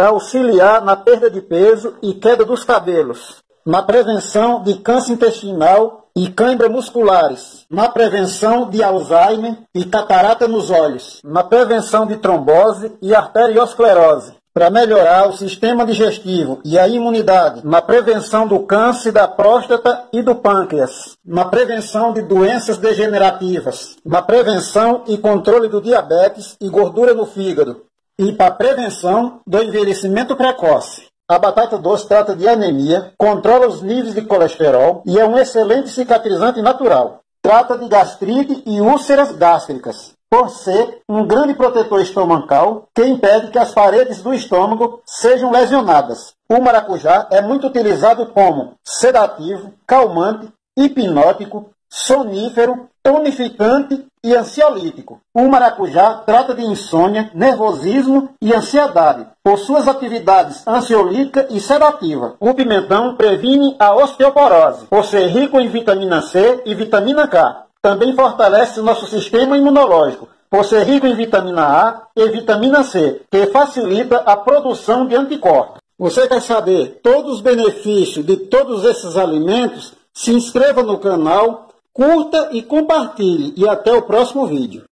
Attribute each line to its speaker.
Speaker 1: para auxiliar na perda de peso e queda dos cabelos, na prevenção de câncer intestinal e cãibra musculares, na prevenção de Alzheimer e catarata nos olhos, na prevenção de trombose e arteriosclerose, para melhorar o sistema digestivo e a imunidade, na prevenção do câncer da próstata e do pâncreas, na prevenção de doenças degenerativas, na prevenção e controle do diabetes e gordura no fígado, e para prevenção do envelhecimento precoce. A batata doce trata de anemia, controla os níveis de colesterol e é um excelente cicatrizante natural. Trata de gastrite e úlceras gástricas, por ser um grande protetor estomacal que impede que as paredes do estômago sejam lesionadas. O maracujá é muito utilizado como sedativo, calmante, hipnótico, sonífero, tonificante e ansiolítico. O maracujá trata de insônia, nervosismo e ansiedade, por suas atividades ansiolítica e sedativa. O pimentão previne a osteoporose, por ser rico em vitamina C e vitamina K. Também fortalece nosso sistema imunológico, por ser rico em vitamina A e vitamina C, que facilita a produção de anticorpos. Você quer saber todos os benefícios de todos esses alimentos? Se inscreva no canal curta e compartilhe. E até o próximo vídeo.